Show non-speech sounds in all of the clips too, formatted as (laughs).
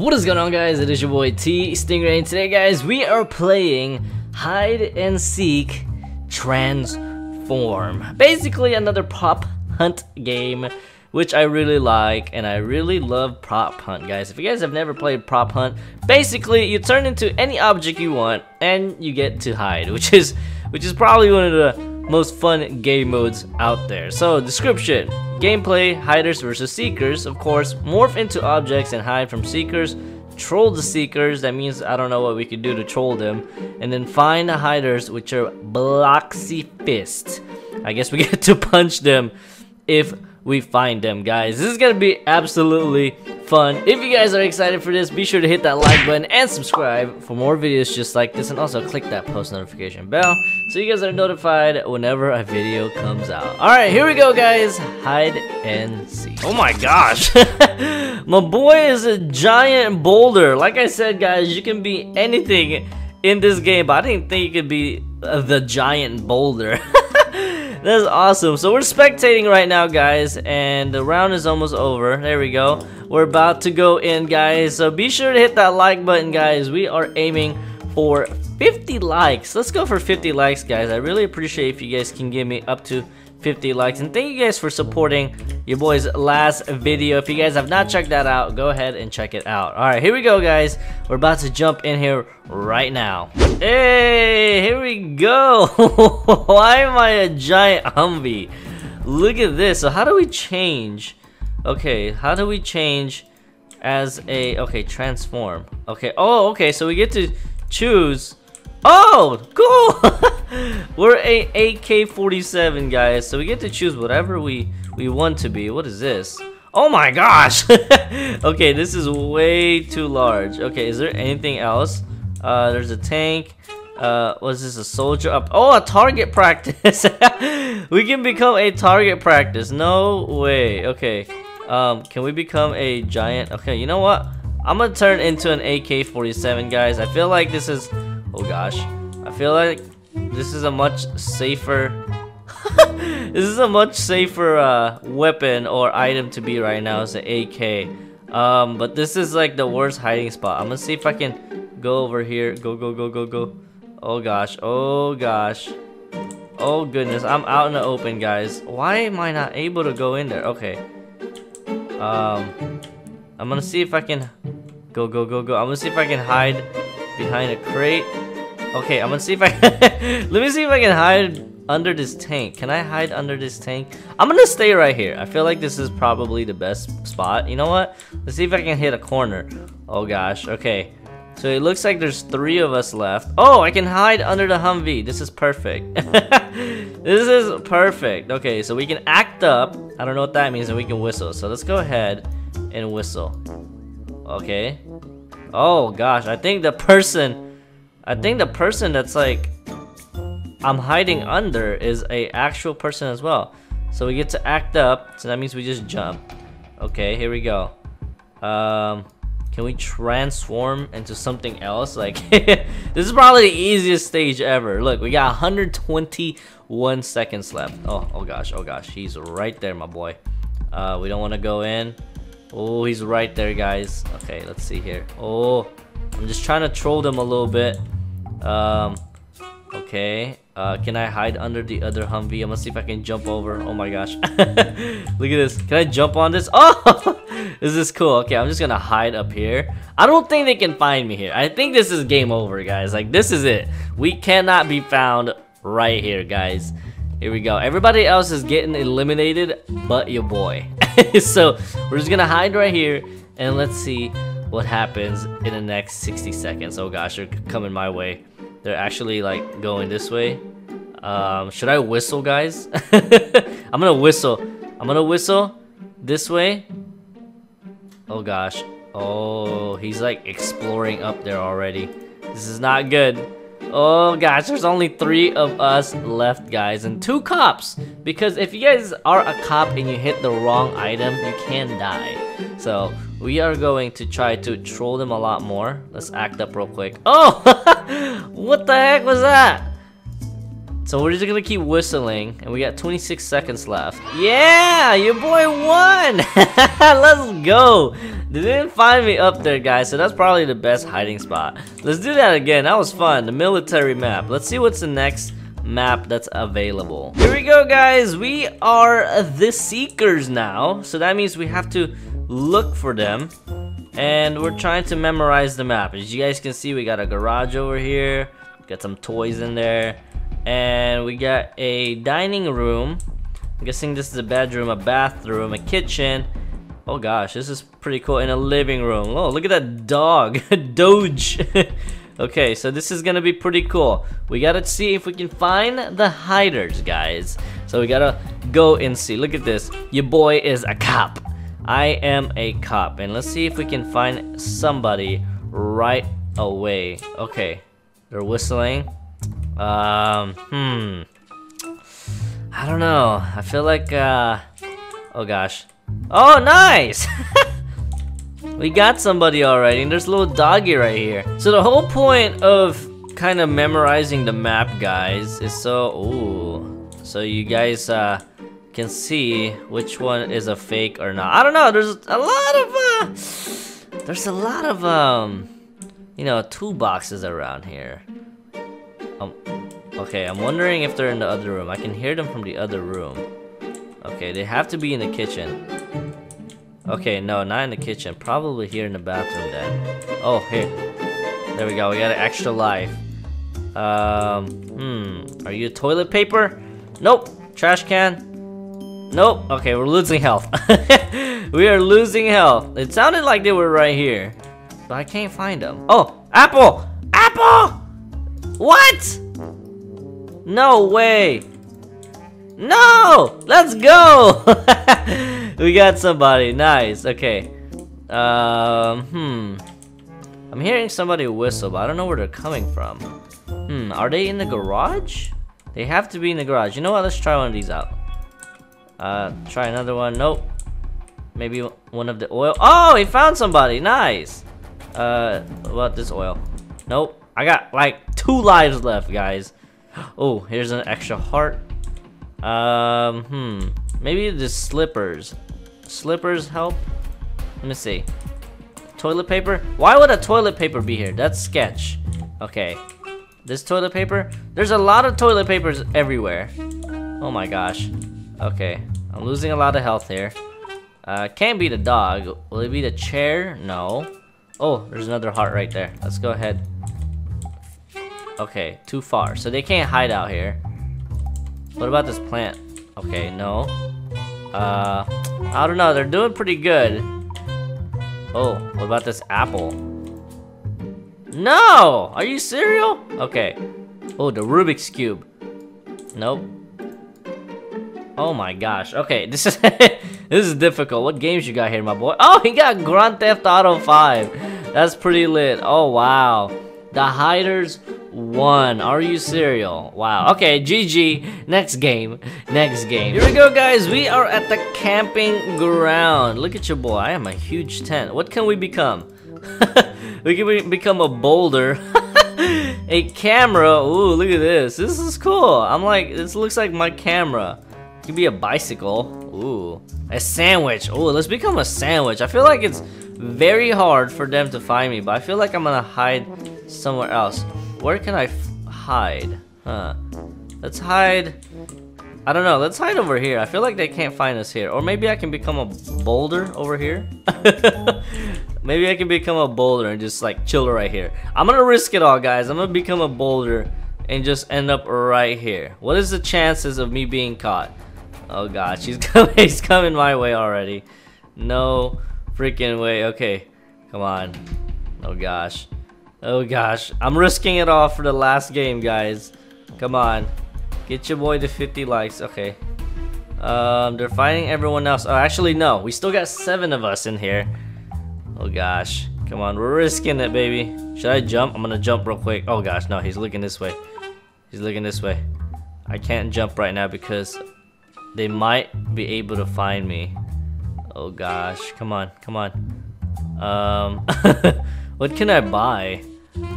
What is going on guys, it is your boy T Stingray and today guys we are playing Hide and Seek Transform. Basically another prop hunt game which I really like and I really love prop hunt guys. If you guys have never played prop hunt, basically you turn into any object you want and you get to hide (laughs) which is which is probably one of the most fun game modes out there. So description. Gameplay, hiders versus seekers, of course, morph into objects and hide from seekers, troll the seekers, that means I don't know what we could do to troll them, and then find the hiders which are Bloxy Fist. I guess we (laughs) get to punch them if we find them, guys. This is gonna be absolutely fun. If you guys are excited for this, be sure to hit that like button and subscribe for more videos just like this, and also click that post notification bell so you guys are notified whenever a video comes out. Alright, here we go, guys. Hide and seek. Oh my gosh. (laughs) my boy is a giant boulder. Like I said, guys, you can be anything in this game, but I didn't think you could be the giant boulder. (laughs) That's awesome. So we're spectating right now, guys, and the round is almost over. There we go. We're about to go in, guys. So be sure to hit that like button, guys. We are aiming for 50 likes. Let's go for 50 likes, guys. I really appreciate if you guys can give me up to 50 likes. And thank you guys for supporting your boy's last video. If you guys have not checked that out, go ahead and check it out. Alright, here we go, guys. We're about to jump in here right now. Hey, here we go. (laughs) Why am I a giant Humvee? Look at this. So how do we change? Okay, how do we change as a... Okay, transform. Okay, oh, okay, so we get to choose Oh, cool! (laughs) We're a AK-47, guys, so we get to choose whatever we, we want to be. What is this? Oh my gosh! (laughs) okay, this is way too large. Okay, is there anything else? Uh, there's a tank. Uh, was this a soldier up? Oh, a target practice! (laughs) we can become a target practice. No way. Okay. Um, can we become a giant? Okay, you know what? I'm gonna turn into an AK-47, guys. I feel like this is Oh gosh. I feel like this is a much safer... (laughs) this is a much safer uh, weapon or item to be right now is the AK. Um, but this is like the worst hiding spot. I'm gonna see if I can go over here. Go, go, go, go, go. Oh gosh. Oh gosh. Oh goodness. I'm out in the open, guys. Why am I not able to go in there? Okay. Um, I'm gonna see if I can... Go, go, go, go. I'm gonna see if I can hide behind a crate. Okay, I'm gonna see if I (laughs) Let me see if I can hide under this tank. Can I hide under this tank? I'm gonna stay right here. I feel like this is probably the best spot. You know what? Let's see if I can hit a corner. Oh gosh, okay. So it looks like there's three of us left. Oh, I can hide under the Humvee. This is perfect. (laughs) this is perfect. Okay, so we can act up. I don't know what that means, and we can whistle. So let's go ahead and whistle. Okay. Oh gosh, I think the person, I think the person that's like, I'm hiding under is a actual person as well. So we get to act up, so that means we just jump. Okay, here we go. Um, can we transform into something else? Like, (laughs) this is probably the easiest stage ever. Look, we got 121 seconds left. Oh, oh gosh, oh gosh, he's right there, my boy. Uh, we don't want to go in. Oh, he's right there, guys. Okay, let's see here. Oh, I'm just trying to troll them a little bit. Um, okay. Uh, can I hide under the other Humvee? I'm gonna see if I can jump over. Oh my gosh. (laughs) Look at this. Can I jump on this? (laughs) Oh, (laughs) this is cool. Okay, I'm just gonna hide up here. I don't think they can find me here. I think this is game over, guys. Like, this is it. We cannot be found right here, guys. Here we go. Everybody else is getting eliminated but your boy. so we're just gonna hide right here and let's see what happens in the next 60 seconds. Oh gosh, they're coming my way. They're actually like going this way. Um, should I whistle, guys? (laughs) I'm gonna whistle. I'm gonna whistle this way. Oh gosh. Oh, he's like exploring up there already. This is not good. Oh gosh, there's only three of us left, guys, and two cops. Because if you guys are a cop and you hit the wrong item, you can die. So we are going to try to troll them a lot more. Let's act up real quick. Oh, (laughs) what the heck was that? So we're just gonna keep whistling, and we got 26 seconds left. Yeah, your boy won! (laughs) Let's go! They didn't find me up there, guys, so that's probably the best hiding spot. Let's do that again. That was fun. The military map. Let's see what's the next map that's available. Here we go, guys. We are the Seekers now, so that means we have to look for them. And we're trying to memorize the map. As you guys can see, we got a garage over here. Got some toys in there. And we got a dining room. I'm guessing this is a bedroom, a bathroom, a kitchen. Oh gosh, this is pretty cool. In a living room. Oh, look at that dog. (laughs) Doge. (laughs) okay, so this is gonna be pretty cool. We gotta see if we can find the hiders, guys. So we gotta go and see. Look at this. Your boy is a cop. I am a cop. And let's see if we can find somebody right away. Okay, they're whistling. Um, hmm. I don't know. I feel like, uh, oh gosh. Oh, nice! (laughs) we got somebody already, and there's a little doggy right here. So the whole point of kind of memorizing the map, guys, is so, ooh. So you guys, uh, can see which one is a fake or not. I don't know, there's a lot of, uh, there's a lot of, um, you know, toolboxes around here. Um, okay, I'm wondering if they're in the other room. I can hear them from the other room. Okay, they have to be in the kitchen. Okay, no, not in the kitchen. Probably here in the bathroom then. Oh, here. There we go. We got an extra life. Um, hmm. Are you toilet paper? Nope. Trash can? Nope. Okay, we're losing health. (laughs) we are losing health. It sounded like they were right here. But I can't find them. Oh, apple! Apple! What? No way. No! Let's go! (laughs) we got somebody. Nice. Okay. Um, hmm. I'm hearing somebody whistle, but I don't know where they're coming from. Hmm, are they in the garage? They have to be in the garage. You know what? Let's try one of these out. Uh, try another one. Nope. Maybe one of the oil. Oh, he found somebody. Nice. Uh, what about this oil? Nope. I got like two lives left, guys. Oh, here's an extra heart. Um, hmm. Maybe the slippers. Slippers help? Let me see. Toilet paper? Why would a toilet paper be here? That's sketch. Okay. This toilet paper? There's a lot of toilet papers everywhere. Oh my gosh. Okay. I'm losing a lot of health here. Uh, can't be the dog. Will it be the chair? No. Oh, there's another heart right there. Let's go ahead. Okay, too far. So they can't hide out here. What about this plant? Okay, no. Uh, I don't know. They're doing pretty good. Oh, what about this apple? No! Are you serial? Okay. Oh, the Rubik's Cube. Nope. Oh my gosh. Okay, (laughs) this is this is difficult. What games you got here, my boy? Oh, he got Grand Theft Auto 5. That's pretty lit. Oh, wow. The hiders won. Are you serial? Wow. Okay, GG. Next game. Next game. Here we go, guys. We are at the camping ground. Look at your boy. I am a huge tent. What can we become? (laughs) we can become a boulder. (laughs) a camera. Ooh, look at this. This is cool. I'm like, this looks like my camera. Could be a bicycle. Ooh. A sandwich. Ooh, let's become a sandwich. I feel like it's very hard for them to find me, but I feel like I'm gonna hide somewhere else. Where can I hide? Huh. Let's hide... I don't know, let's hide over here. I feel like they can't find us here. Or maybe I can become a boulder over here. (laughs) maybe I can become a boulder and just like chill right here. I'm gonna risk it all, guys. I'm gonna become a boulder and just end up right here. What is the chances of me being caught? Oh gosh, he's (laughs) coming, he's coming my way already. No freaking way. Okay, come on. Oh gosh. Oh gosh, I'm risking it all for the last game, guys. Come on. Get your boy to 50 likes. Okay. Um, they're fighting everyone else. Oh, actually, no. We still got seven of us in here. Oh gosh. Come on, we're risking it, baby. Should I jump? I'm gonna jump real quick. Oh gosh, no, he's looking this way. He's looking this way. I can't jump right now because they might be able to find me. Oh gosh, come on, come on. Um, (laughs) what can I buy?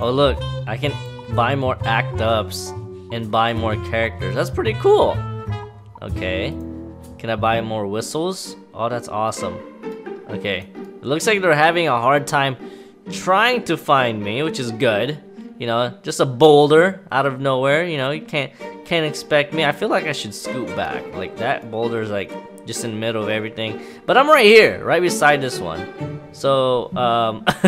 Oh look, I can buy more act ups. and buy more characters. That's pretty cool. Okay. Can I buy more whistles? Oh, that's awesome. Okay. It looks like they're having a hard time trying to find me, which is good. You know, just a boulder out of nowhere. You know, you can't can't expect me. I feel like I should scoot back. Like that boulder is like just in the middle of everything. But I'm right here, right beside this one. So, um, (laughs)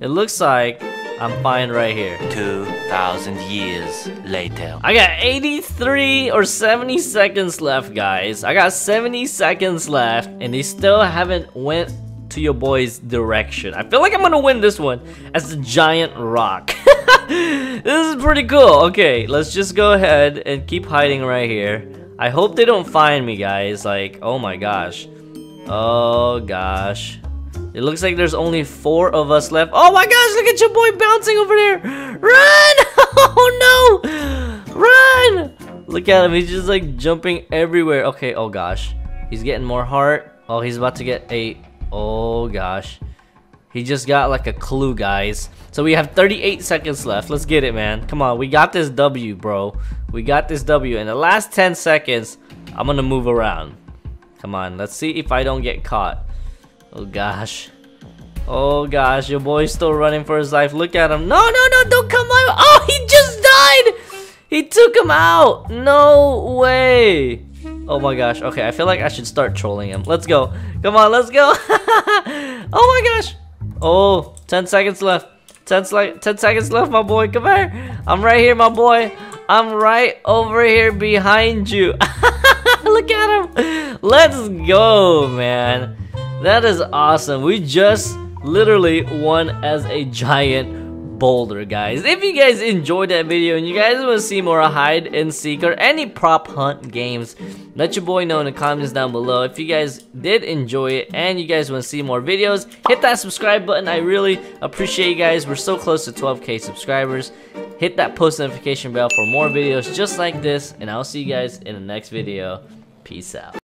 it looks like I'm fine right here. 2,000 years later. I got 83 or 70 seconds left, guys. I got 70 seconds left, and they still haven't went to your boy's direction. I feel like I'm gonna win this one as the giant rock. (laughs) (laughs) this is pretty cool. Okay, let's just go ahead and keep hiding right here. I hope they don't find me, guys. Like, oh my gosh. Oh gosh. It looks like there's only four of us left. Oh my gosh, look at your boy bouncing over there. Run! (laughs) Oh no! Run! Look at him, he's just like jumping everywhere. Okay, oh gosh. He's getting more heart. Oh, he's about to get a Oh gosh. He just got like a clue, guys. So we have 38 seconds left. Let's get it, man. Come on, we got this W, bro. We got this W. In the last 10 seconds, I'm gonna move around. Come on, let's see if I don't get caught. Oh gosh. Oh gosh, your boy's still running for his life. Look at him. No, no, no, don't come my Oh, he just died! He took him out! No way! Oh my gosh. Okay, I feel like I should start trolling him. Let's go. Come on, let's go. (laughs) oh my gosh. Oh, 10 seconds left. 10, 10 seconds left, my boy. Come here. I'm right here, my boy. I'm right over here behind you. (laughs) Look at him. Let's go, man. That is awesome. We just literally won as a giant boulder guys. If you guys enjoyed that video and you guys want to see more hide and seek or any prop hunt games let your boy know in the comments down below. If you guys did enjoy it and you guys want to see more videos hit that subscribe button. I really appreciate you guys. We're so close to 12k subscribers. Hit that post notification bell for more videos just like this and i'll see you guys in the next video. Peace out